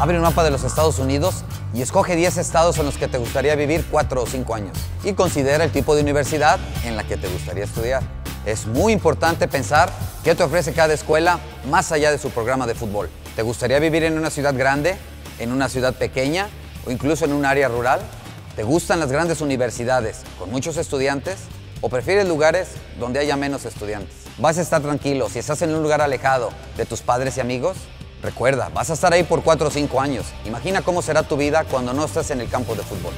Abre un mapa de los Estados Unidos y escoge 10 estados en los que te gustaría vivir 4 o 5 años. Y considera el tipo de universidad en la que te gustaría estudiar. Es muy importante pensar qué te ofrece cada escuela más allá de su programa de fútbol. ¿Te gustaría vivir en una ciudad grande, en una ciudad pequeña o incluso en un área rural? ¿Te gustan las grandes universidades con muchos estudiantes o prefieres lugares donde haya menos estudiantes? ¿Vas a estar tranquilo si estás en un lugar alejado de tus padres y amigos? Recuerda, vas a estar ahí por 4 o 5 años. Imagina cómo será tu vida cuando no estés en el campo de fútbol.